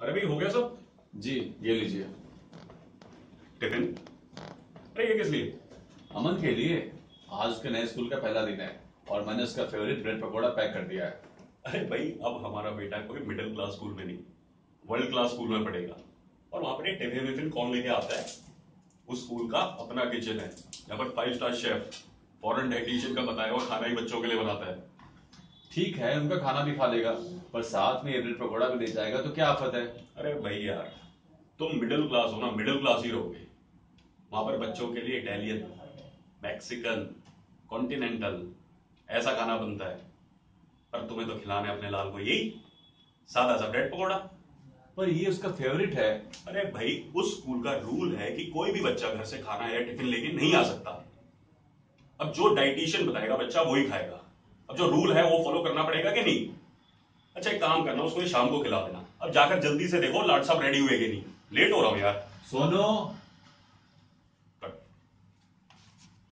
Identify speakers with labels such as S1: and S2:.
S1: अरे भाई हो गया सब?
S2: जी ये लीजिए।
S1: टिफ़िन? अरे ये किस लिए?
S2: अमन के लिए आज उसके नए स्कूल का पहला दिन है और मैंने उसका फेवरेट ब्रेड पकौड़ा पैक कर दिया है।
S1: अरे भाई अब हमारा बेटा कोई मिडिल क्लास स्कूल में नहीं वर्ल्ड क्लास स्कूल में पढ़ेगा। और वहाँ पर टिफ़िन विफिन कौन लेके आता है? उस स्कूल का अपना किचन है यहाँ पर five star chef foreign dietitian का बताया हुआ खाना ही बच्चों के लिए बनाता है।
S2: ठीक है उनका खाना भी खा लेगा पर साथ में ये ब्रेड पकौड़ा भी ले जाएगा तो क्या आफत है?
S1: अरे भाई यार तुम मिडिल क्लास हो ना मिडिल क्लास ही रहोगे। वहाँ पर बच्चों के लिए इटालियन मैक्सिकन कॉन्टिनेंटल ऐसा खाना बनता है। पर तुम्हें तो खिलाना है अपने लाल को यही सादा सा ब्रेड पकौड़ा।
S2: पर ये उसका फेवरेट है।
S1: अरे भाई उस स्कूल का रूल है कि कोई भी बच्चा घर से खाना या टिफ़िन लेके नहीं आ सकता। अब जो डाइटिशियन बताएगा बच्चा वही खाएगा। अब जो रूल है, वो फॉलो करना पड़ेगा कि नहीं? अच्छा एक काम करना, उसको शाम को खिला देना। अब जाकर जल्दी से देखो, लाट साहब रेडी हुए कि नहीं? लेट हो रहा हूँ यार।
S2: सोनो